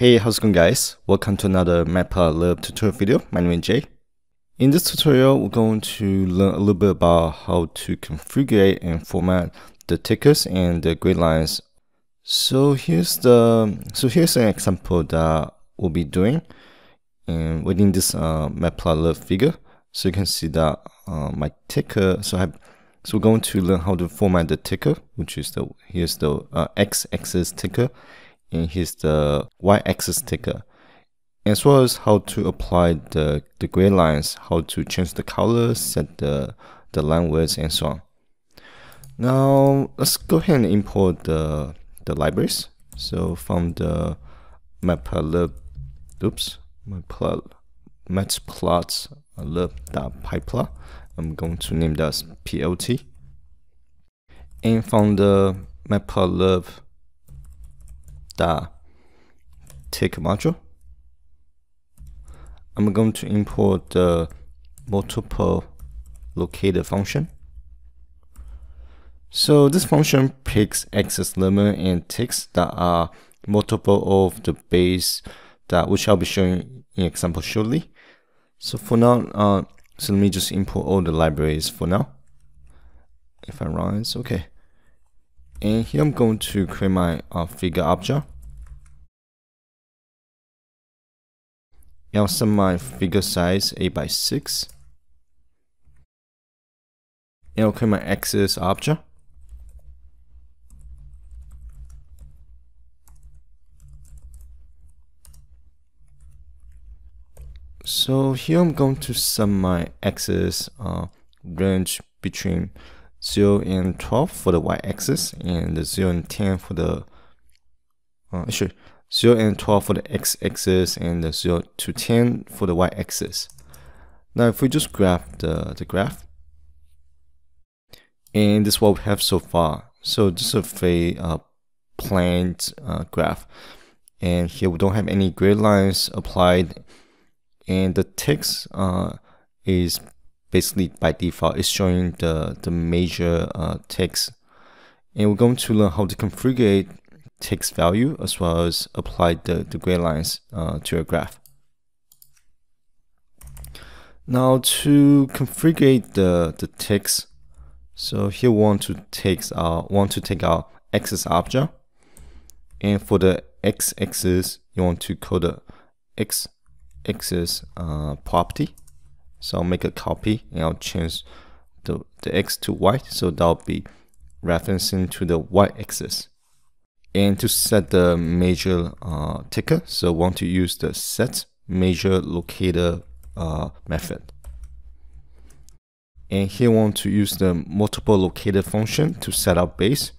Hey, how's it going guys? Welcome to another Matplotlib tutorial video. My name is Jay. In this tutorial, we're going to learn a little bit about how to configure and format the tickers and the grid lines. So here's the so here's an example that we'll be doing and within this uh, Matplotlib figure. So you can see that uh, my ticker. So I so we're going to learn how to format the ticker, which is the here's the uh, x-axis ticker and here's the y-axis ticker as well as how to apply the, the grid lines, how to change the colors, set the, the line width, and so on. Now, let's go ahead and import the, the libraries. So from the matplotlib, oops, matplot, matplotlib.pyplot, I'm going to name that as plt. And from the matplotlib tick module. I'm going to import the multiple locator function. So this function picks axis limit and ticks that are multiple of the base that which I'll be showing in example shortly. So for now, uh, so let me just import all the libraries for now. If I run, it's okay. And here I'm going to create my uh, figure object. I'll set my figure size 8 by 6. And I'll create my axis object. So here I'm going to set my axis uh, range between 0 and 12 for the y-axis and 0 and 10 for the uh, actually 0 and 12 for the x-axis and 0 to 10 for the y-axis. Now if we just graph the, the graph and this is what we have so far. So this is a uh, planned uh, graph and here we don't have any grid lines applied and the text uh, is basically by default is showing the, the major uh, text. And we're going to learn how to configure text value as well as apply the, the grid lines uh, to your graph. Now to configure the, the text, so here we want to take our want to take our axis object, and for the x-axis you want to call the x-axis uh, property so I'll make a copy and I'll change the, the x to y. So that'll be referencing to the y-axis. And to set the major uh, ticker, so I want to use the set major locator uh, method. And here I want to use the multiple locator function to set up base.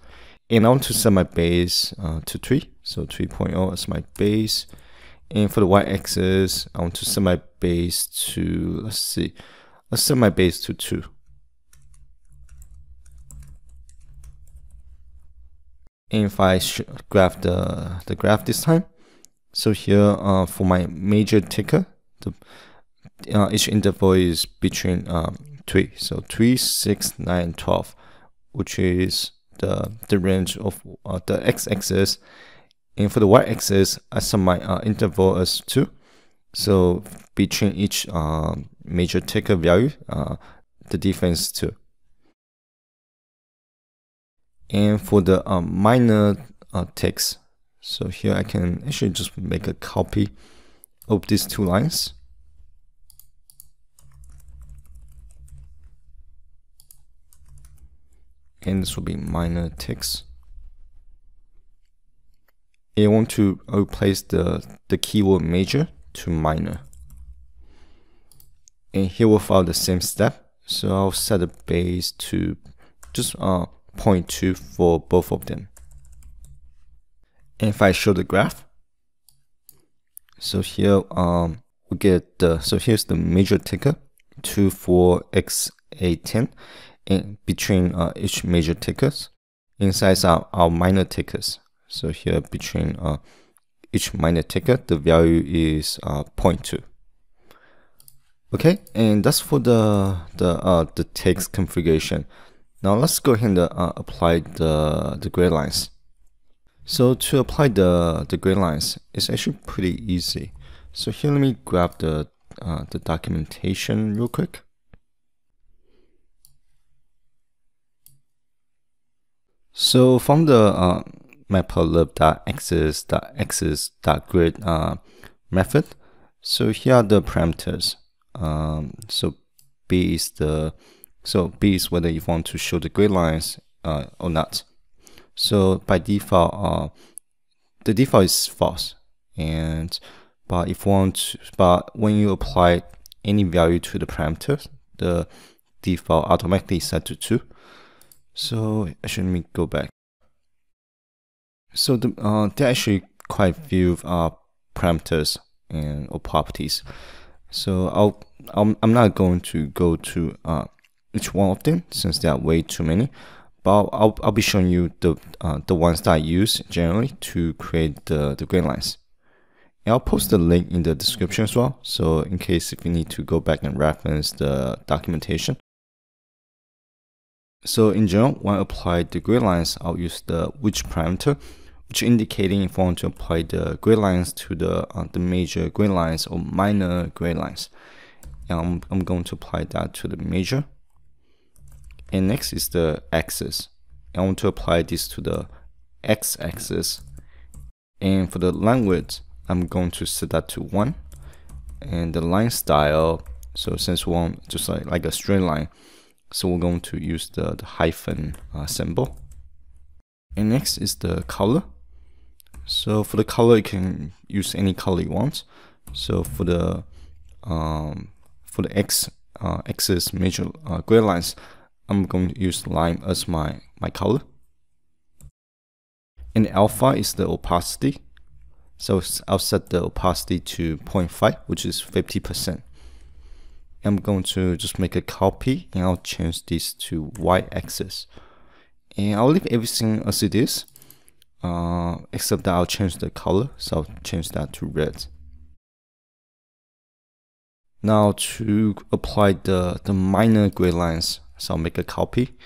And I want to set my base uh, to 3. So 3.0 is my base. And for the y-axis, I want to set my base to, let's see, let's set my base to 2. And if I graph the, the graph this time, so here uh, for my major ticker, the, uh, each interval is between um, 3. So 3, 6, 9, 12, which is the, the range of uh, the x-axis and for the y-axis, I set my uh, interval as 2. So between each uh, major ticker value, uh, the difference is 2. And for the um, minor uh, text, so here I can actually just make a copy of these two lines. And this will be minor text. I want to replace the, the keyword major to minor. And here we'll follow the same step. So I'll set the base to just uh, 0.2 for both of them. And if I show the graph, so here um, we get the, so here's the major ticker, 2, 4, X, 8, 10, and between uh, each major tickers, inside are our minor tickers. So here between uh, each minor ticker, the value is uh, 0.2. Okay, and that's for the the uh, the text configuration. Now let's go ahead and uh, apply the the grid lines. So to apply the, the grid lines, it's actually pretty easy. So here, let me grab the, uh, the documentation real quick. So from the uh, matplotlib.axis.axis.grid uh, method, so here are the parameters. Um, so B is the so B is whether you want to show the grid lines uh, or not. So by default, uh, the default is false. And but if want, to, but when you apply any value to the parameter, the default automatically set to two. So actually, let me go back. So the uh, there are actually quite a few uh, parameters and or properties. So I'll I'm, I'm not going to go to uh, each one of them since there are way too many. But I'll, I'll be showing you the uh, the ones that I use generally to create the, the grid lines. And I'll post the link in the description as well. So in case if you need to go back and reference the documentation. So in general, when I apply the grid lines, I'll use the which parameter, which indicating if I want to apply the grid lines to the uh, the major grid lines or minor grid lines. And I'm, I'm going to apply that to the major and next is the axis. I want to apply this to the x-axis. And for the line width, I'm going to set that to 1. And the line style, so since we want just like, like a straight line, so we're going to use the, the hyphen uh, symbol. And next is the color. So for the color, you can use any color you want. So for the um, for the x uh, axis major uh, grid lines, I'm going to use lime as my, my color. And alpha is the opacity. So I'll set the opacity to 0.5, which is 50%. I'm going to just make a copy and I'll change this to y-axis. And I'll leave everything as it is, uh, except that I'll change the color. So I'll change that to red. Now to apply the, the minor grid lines, so I'll make a copy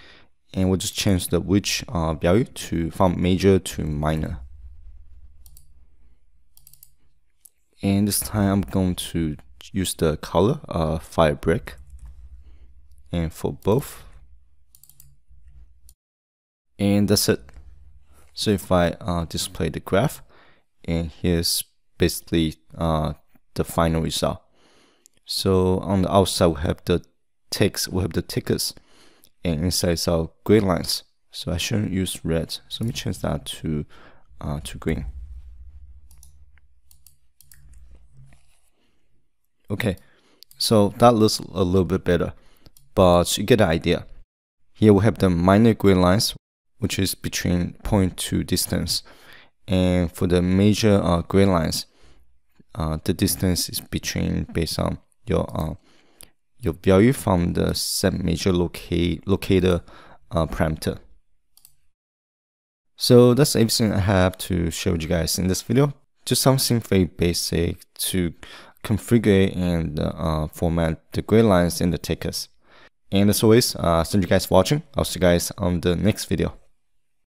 and we'll just change the which uh, value to from major to minor. And this time I'm going to use the color uh, fire brick and for both. And that's it. So if I uh, display the graph and here's basically uh, the final result. So on the outside we have the text, we have the tickers and inside our grid lines. So I shouldn't use red. So let me change that to uh, to green. Okay, so that looks a little bit better, but you get the idea. Here we have the minor grid lines, which is between point to distance. And for the major uh, grid lines, uh, the distance is between based on your uh, your value from the set major locate, locator uh, parameter. So that's everything I have to show you guys in this video. Just something very basic to configure and uh, format the grid lines in the tickers. And as always, uh, thank you guys for watching. I'll see you guys on the next video.